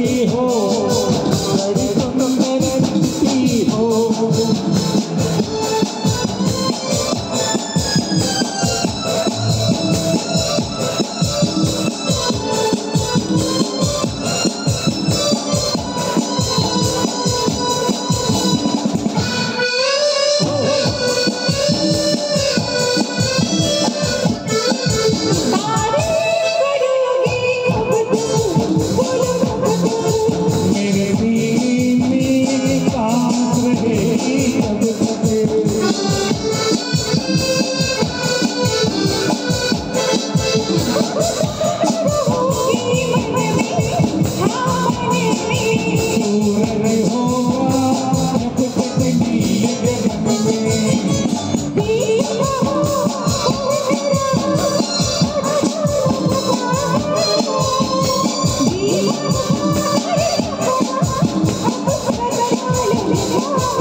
हो Oh